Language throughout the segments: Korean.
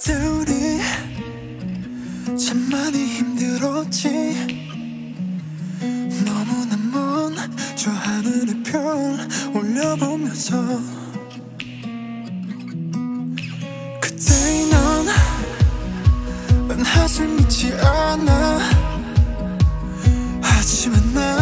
그때 우리 참 많이 힘들었지. 너무나 먼 저 하늘의 별 올려보면서 그때의 넌난 사실 믿지 않아. 하지만 난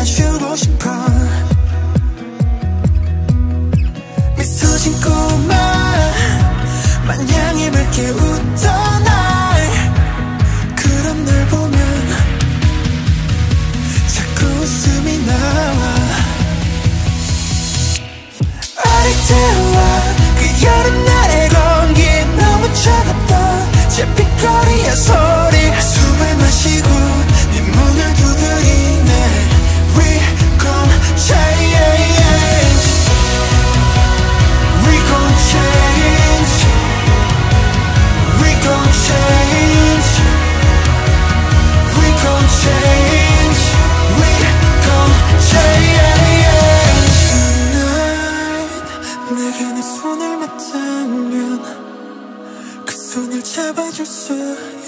마주고 싶어. 미소 짓고 마 마냥 힘을 깨우던 있다면 그 손을 잡아줄 수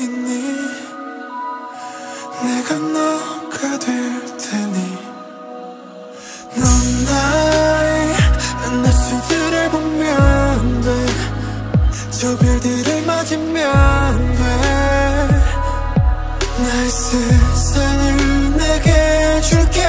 있니? 내가 너가 될 테니. 넌 나의 내 순수를 보면 돼저 별들을 맞으면 돼. 나의 세상을 내게 줄게.